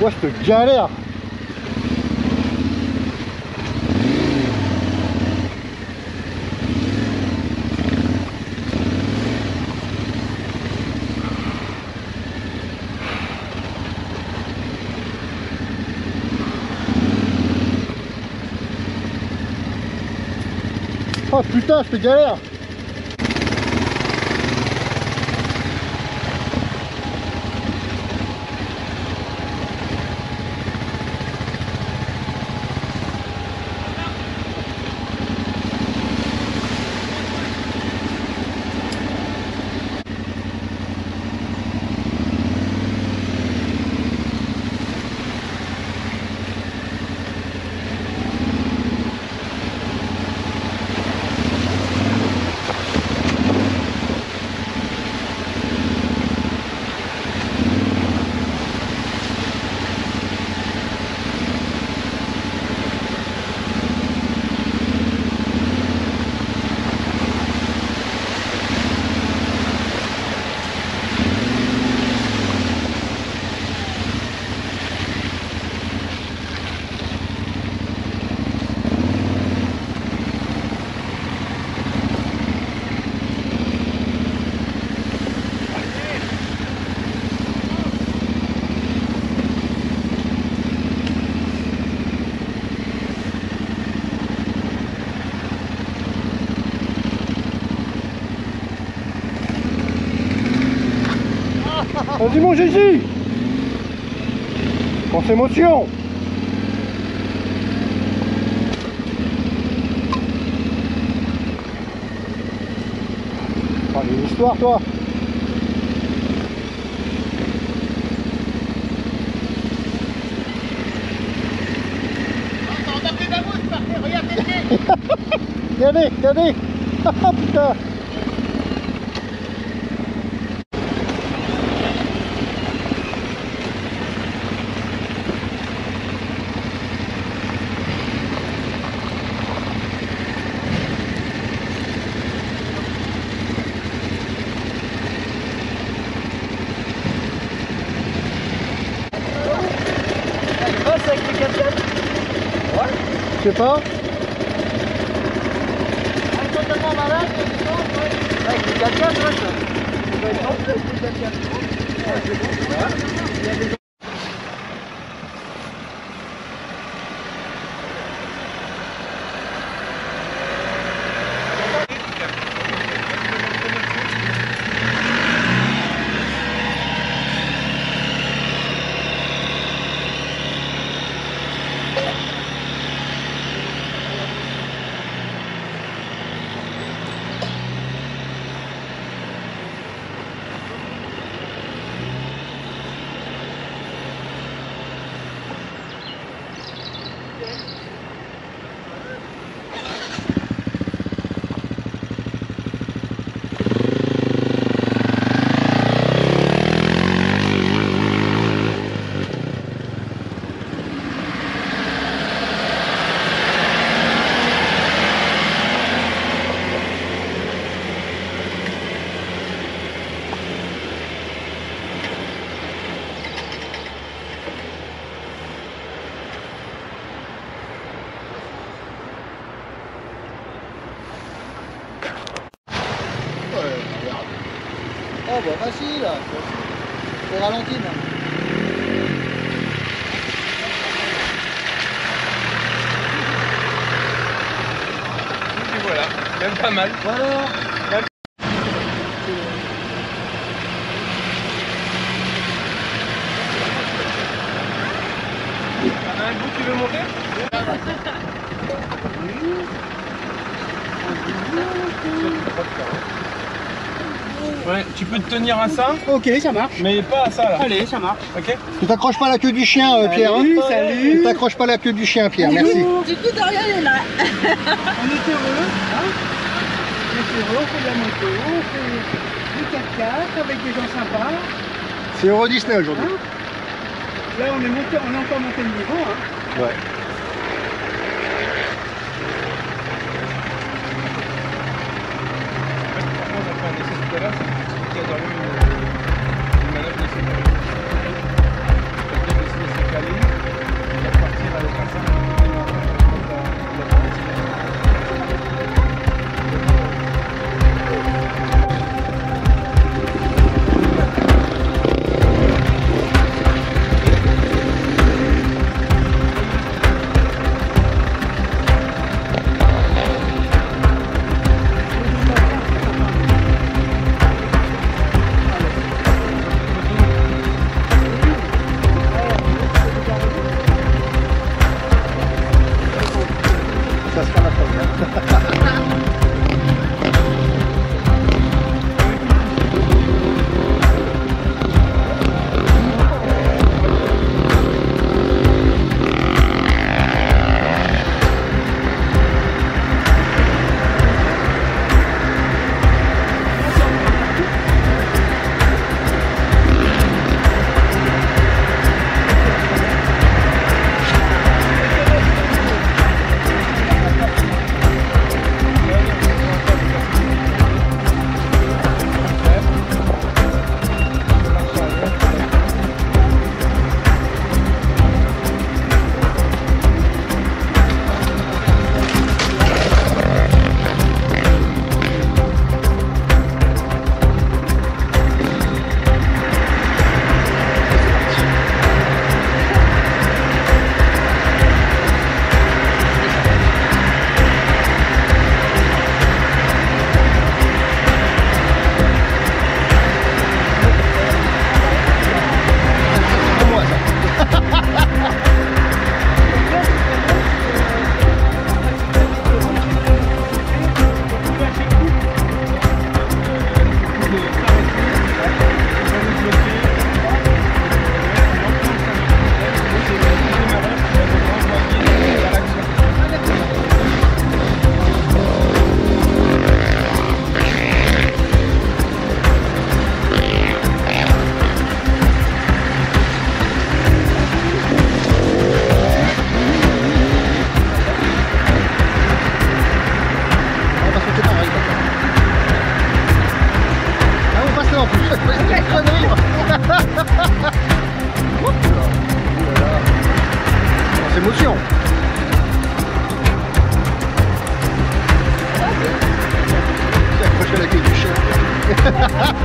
Ouais, cette galère. Oh putain, cette galère Vas-y mon Gigi Pense émotion. A une histoire toi. On a pris de la mousse, par terre, regarde tes pieds Regardez, regardez Ah putain passe avec les 4 Je sais pas Elle est totalement malade, dis donc, Avec les 4 4 ça. Ça doit être en plus, les 4 4 Ouais, c'est bon. Il y a des Oh bah facile là. C'est ralenti. Et voilà, même pas mal. Voilà. Un bout qui veut monter Ouais, tu peux te tenir à ça, Ok, ça marche. mais pas à ça là. Allez, ça marche. Ok Ne t'accroches pas à la queue du chien euh, Pierre hein. Salut, salut. Ne t'accroches pas à la queue du chien Pierre, merci. Du coup, Dorian est là. On est heureux, hein On est heureux, on fait de la moto, on fait du 4x4 avec des gens sympas. C'est Euro Disney aujourd'hui. Là, on est monté, on a encore monté le niveau, hein. Ouais. J'ai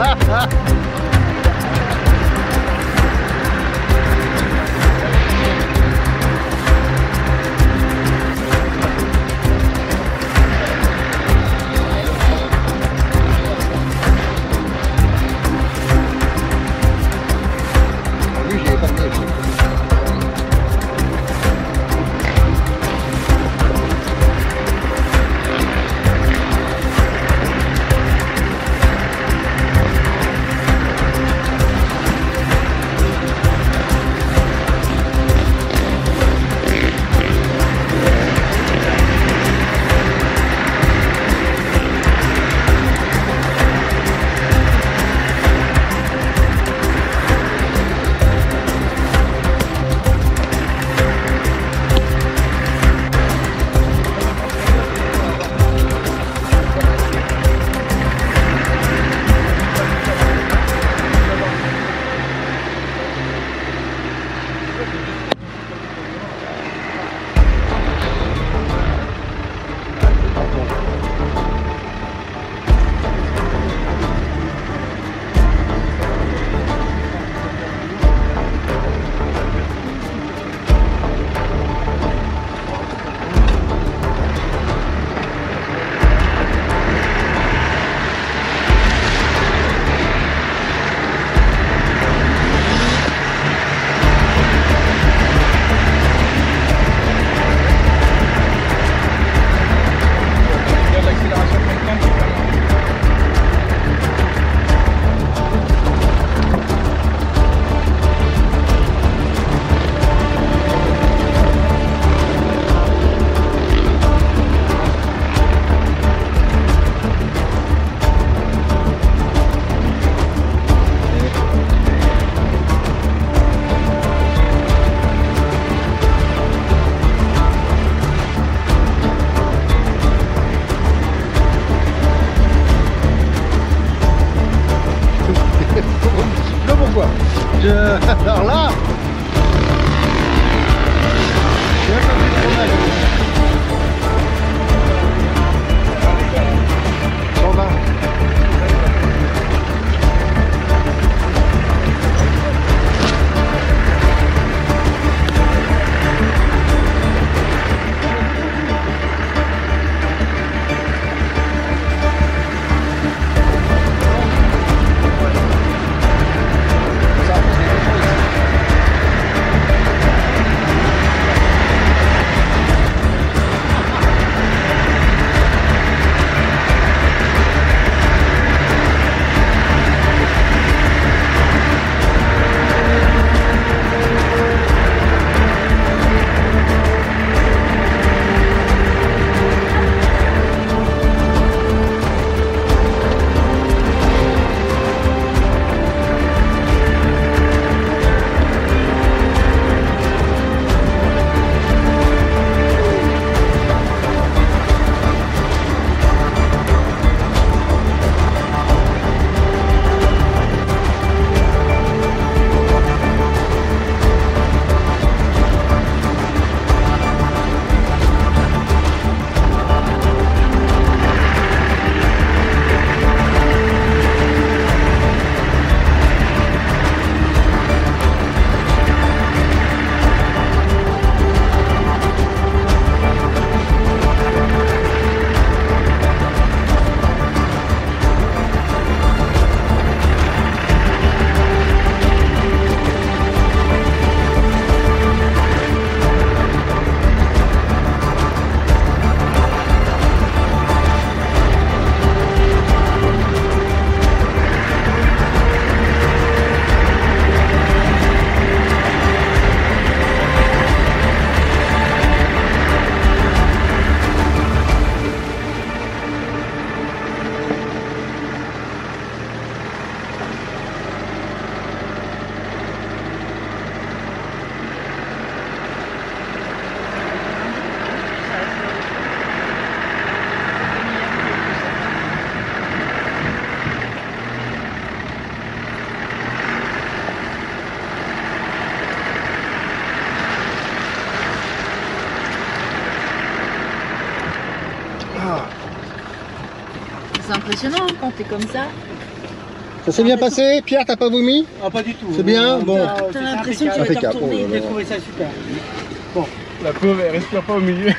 Ha ha ha! Je... Alors là, j'ai un peu plus de fromage. 120. Quand t'es comme ça. Ça s'est bien passé Pierre, t'as pas vomi? Ah, pas du tout. C'est bien Bon. T'as l'impression que tu vas Impeccable. te retourner. J'ai trouvé ça super. La pauvre, elle respire pas au milieu.